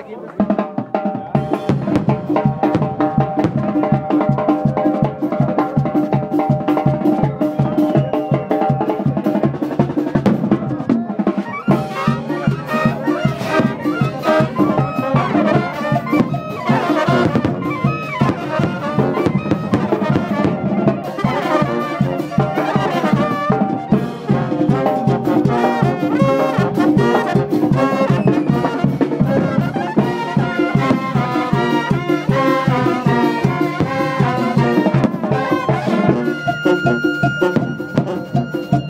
aqui.